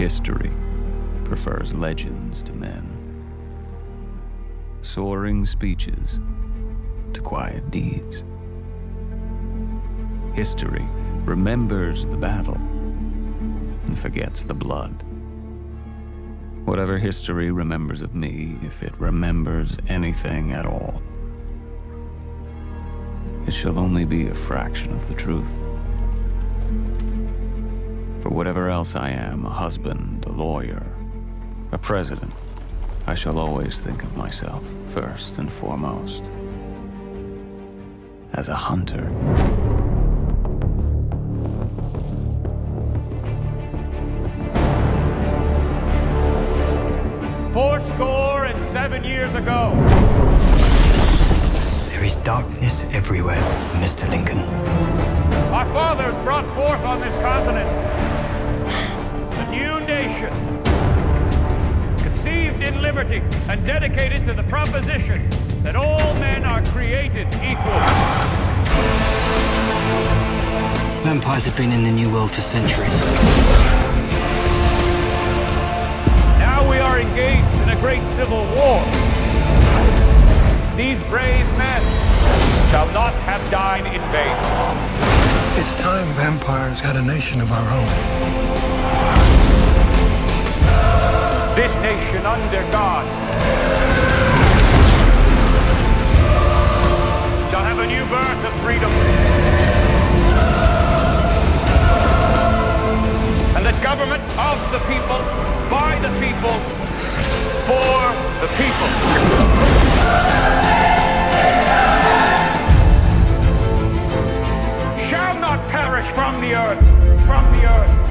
History prefers legends to men, soaring speeches to quiet deeds. History remembers the battle and forgets the blood. Whatever history remembers of me, if it remembers anything at all, it shall only be a fraction of the truth. For whatever else I am, a husband, a lawyer, a president, I shall always think of myself, first and foremost, as a hunter. Four score and seven years ago. There is darkness everywhere, Mr. Lincoln. Our fathers brought forth on this continent a new nation, conceived in liberty and dedicated to the proposition that all men are created equal. Vampires have been in the New World for centuries. Now we are engaged in a great civil war. These brave men shall not have died in vain. It's time vampires had a nation of our own. This nation under God shall have a new birth of freedom. And the government of the people, by the people, for the people. Shall not perish from the earth, from the earth, from the earth.